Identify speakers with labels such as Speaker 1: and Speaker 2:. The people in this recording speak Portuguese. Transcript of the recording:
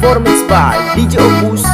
Speaker 1: Performance by DJ Opus.